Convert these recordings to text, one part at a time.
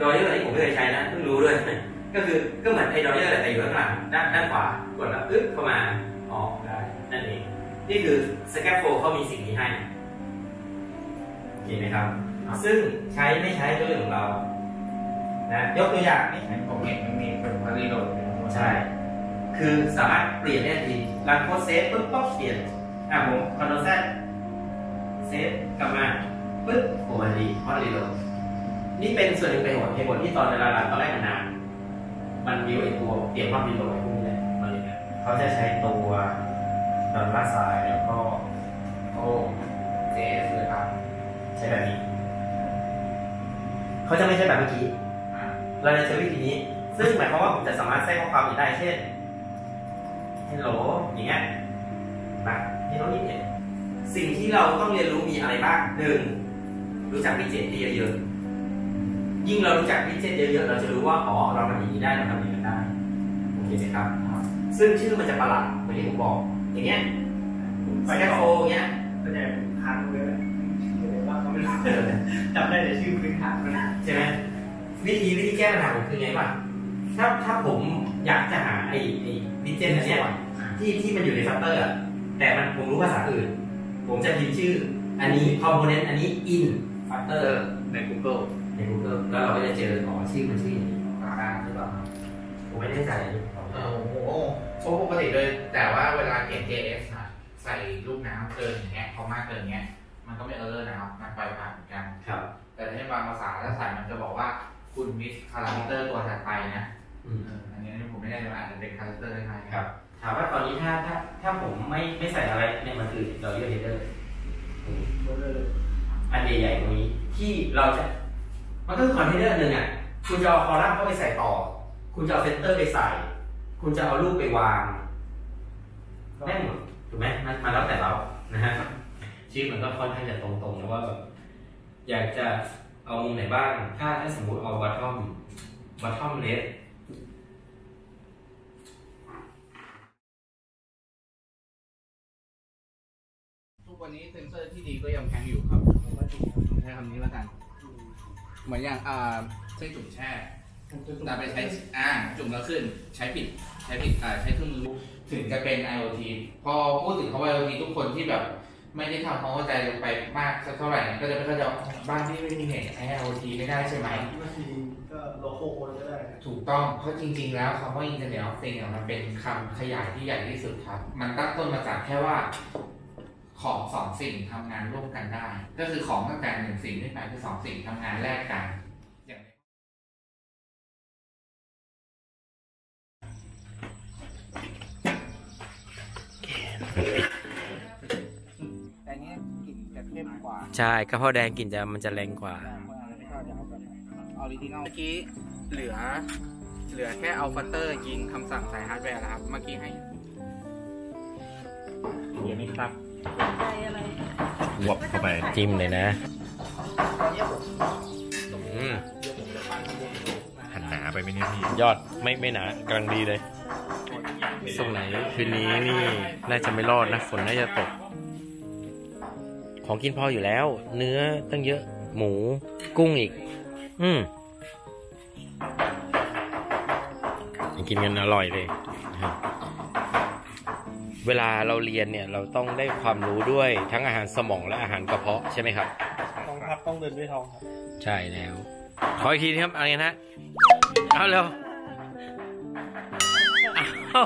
drawer นี่ผมไม่เคยใช้นะเพิ่งรู้ด้วยก็คือก็เหมือนไอ้ drawer แต่อยู่ข้างหลังด้านด้านขวากดแล้วอึ๊บเข้ามาออกได้นั่นเองนี่คือ Scaffold เขามีสิ่งนี้ให้เห็นไหมครับ ซึ่งใช้ไม่ใช้ก็เรื่องของเรานะยกตัวอย่างนี่ผมเห็นมันมีเป็นว่า reload ใช่ คือสามารถเปลี่ยนได้ทันที run code save ปุ๊บปั๊บเปลี่ยนอะผม control S save กลับมาปึ๊บโอ้มันดีพอ reload นี่เป็นส่วนหนึ่งเป็นหัวเหตุผลที่ตอนเวลา run ตอนแรกมันนาน มันมีไอ้ตัวเตรียมความ reload ไอพวกนี้แหละมาเลยนะเขาจะใช้ตัว dollar sign แล้วก็โอ้เจสเลยครับ ใช้แบบนี้ เขาจะไม่ใช่แบบเมื่อกี้เราจะใช้วิธีนี้ ซึ่งหมายความว่าผมจะสามารถแทรกข้อความนี้ได้เช่น hello อย่างเงี้ยนะ hello นี่เนี่ยสิ่งที่เราต้องเรียนรู้มีอะไรบ้างหนึ่งรู้จักวิเจ็ตที่เยอะๆ ยิ่งเรารู้จักวิดเจ็ตเยอะๆ เราจะรู้ว่า อ๋อ เราทำอย่างนี้ได้ เราทำอย่างนี้ได้ โอเคไหมครับ ซึ่งชื่อมันจะประหลาดเหมือนที่ผมบอก อย่างเงี้ยไฟแคโฟเงี้ยก็จะคันเลยชื่ออะไรบ้างก็ไม่รู้จำได้แต่ชื่อพื้นฐานมันใช่ไหมวิธีวิธีแก้ปัญหาผมคือไงวะถ้าถ้าผมอยากจะหาไอ้ไอ้ widget อันเนี้ยที่ที่มันอยู่ใน Flutter อะแต่มันผมรู้ภาษาอื่น ผมจะพิมพ์ชื่อ อันนี้ component อันนี้ in ฟัตเตอร์ใน Google ใน Google แล้วเราก็จะเจออ๋อชื่อมันชื่ออย่าร่าหรือเปล่าผมไม่ได้ใส่โอ้โหโอ้ปกติเลยแต่ว่าเวลาเขียน JS นะใส่ลูกน้ำเกินอย่างเงี้ยพอมากเกินอย่างเงี้ย มันก็ไม่ error นะครับมันไปผ่านเหมือนกัน ครับ แต่ในบางภาษาถ้าใส่มันจะบอกว่าคุณ miss parameter ตัวถัดไปนะอืม เอออันนี้ผมไม่แน่ใจว่าอาจจะเป็นคารามิเตอร์ได้ไหมครับ ถามว่าตอนนี้ถ้าถ้าถ้าผมไม่ไม่ใส่อะไรเนี่ยมันคือ เราเรียก header อันใหญ่ๆตรงนี้ที่เราจะ มันก็คือคอนเทนเนอร์หนึ่งอะคุณจะเอาคอลัมน์เข้าไปใส่ต่อ คุณจะเอา center ไปใส่ คุณจะเอารูปไปวางได้หมดถูกไหมมันมาแล้วแต่เรานะฮะชีวิตมันก็ค่อนข้างจะตรงๆนะว่าแบบอยากจะเอามุมไหนบ้าง ถ้าถ้าสมมุติเอาบัตทอมบัตทอมเลสทุกวันนี้เซนเซอร์ที่ดีก็ยังแพงอยู่ครับผมใช้คำนี้แล้วกัน เหมือนอย่างอ่าใช้จุ่มแช่แต่ไปใช้อ่าจุ่มแล้วขึ้น ใช้ผิดใช้ผิดอ่าใช้เครื่องมือถึงจะเป็น IoT พอพูดถึงคำว่า IoT ทุกคนที่แบบไม่ได้ทำความเข้าใจลงไปมากสักเท่าไหร่เนี่ยก็จะไม่เข้าใจว่าบ้านที่ไม่มีเน็ตใช้ IoT ไม่ได้ใช่ไหม บางทีก็โลโก้ก็ได้ ถูกต้อง เพราะจริง ๆ แล้วคำว่า Internet of Things เนี่ยมันเป็นคำขยายที่ใหญ่ที่สุดครับ มันตั้งต้นมาจากแค่ว่า ของสองสิ่งทำงานร่วมกันได้ ก็คือของตั้งแต่หนึ่งสิ่งขึ้นไปคือสองสิ่งทำงานแลกกันอย่างนี้แต่เนี้ยกลิ่นจะเข้มกว่าใช่กระเพราแดงกลิ่นจะมันจะแรงกว่า original เมื่อกี้เหลือ เหลือแค่เอา Flutter ยิงคำสั่งใส่ฮาร์ดแวร์แล้วครับ เมื่อกี้ให้เดี๋ยวนี้ครับ ใจอะไรวบเข้าไปจิ้มเลยนะตอนนี้ผมอืมเดี๋ยวผมจะปั้นขบวนลูกนะหันหนาไปไหมเนี่ยพี่ ยอดไม่ไม่หนากำลังดีเลยส่งไหนคืนนี้นี่น่าจะไม่รอดนะฝนน่าจะตก ของกินพออยู่แล้ว เนื้อตั้งเยอะ หมู กุ้งอีก อืมกินกันอร่อยเลยนะครับ เวลาเราเรียนเนี่ยเราต้องได้ความรู้ด้วยทั้งอาหารสมองและอาหารกระเพาะใช่ไหมครับทองครับต้องเดินด้วยทองครับ ใช่แล้ว ขออีกทีนะครับอะไรนะเอาเร็วเอา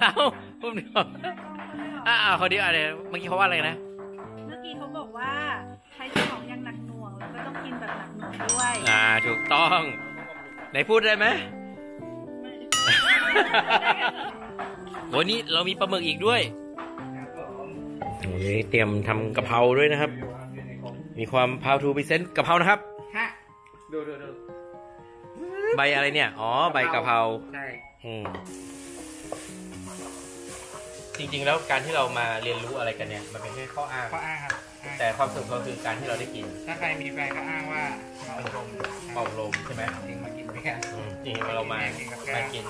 เอาพุ่มเดียวอ่าเขาดีอะไรเมื่อกี้เขาว่าอะไรนะ เมื่อกี้เขาบอกว่าใช้สมองอย่างหนักหน่วงแล้วก็ต้องกินแบบหนักหน่วงด้วย อ่าถูกต้องไหนพูดได้ไหม วันนี้เรามีปลาหมึกอีกด้วยโอ้ยเตรียมทำกะเพราด้วยนะครับ มีความพาวทูพิเซนต์กะเพรานะครับฮะดูดูดูใบอะไรเนี่ย อ๋อ ใบกะเพราใช่อืมจริงๆ แล้วการที่เรามาเรียนรู้อะไรกันเนี่ย มันเป็นแค่ข้ออ้าง ข้ออ้างครับอ้างแต่ความสุขก็คือการที่เราได้กิน ถ้าใครมีแฟนก็อ้างว่ามาอบรมเป่าลมใช่ไหม จริงมากินด้วยกันอืมจริงๆเรามามากิน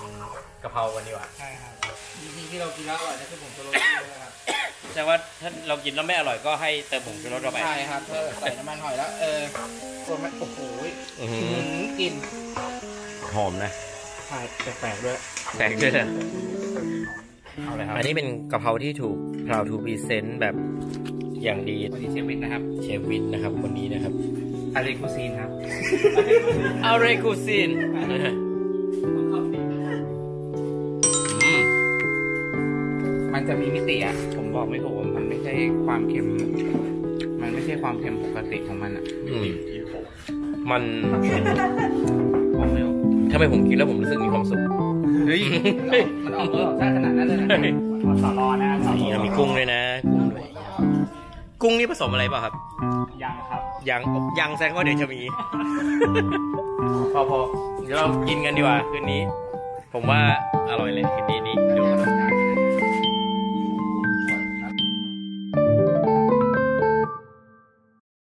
กะเพรากันดีกว่า ใช่ครับจริงๆที่เรากินแล้วอร่อยนะคือผมจะลดด้วยครับแต่ว่าถ้าเรากินแล้วไม่อร่อยก็ให้เติมผงชูรสเข้าไป ใช่ครับเพื่อใส่น้ำมันหอยแล้วเออส่วนมันโอ้โหอื้อหือื้ออหือกลิ่นหอมนะใช่แปลกๆด้วยแปลกด้วยนะเอาเลยครับอันนี้เป็นกะเพราที่ถูก proud to present แบบอย่างดีวันนี้เชฟวิทย์นะครับ เชฟวิทย์นะครับคนนี้นะครับ อาริคูซีนครับอาเรกูซินอืมมันจะมีมิติอะ ผมบอกไม่ถูกว่ามันไม่ใช่ความเค็ม มันไม่ใช่ความเค็มปกติของมันอะอืมมันบอกไม่ถูกทำไมผมกินแล้วผมรู้สึกมีความสุขเฮ้ยมันออกมาได้ขนาดนั้นเลยนะสอรอนะสอรนี่อเรามีกุ้งด้วยนะกุ้งด้วย กุ้งนี่ผสมอะไรเปล่ะครับ ยังครับ ยังยังแซงว่าเดี๋ยวจะมี พอพอเดี๋ยวเรากินกันดีกว่าคืนนี้ ผมว่าอร่อยเลยคืนนี้นี้ดูทำงาน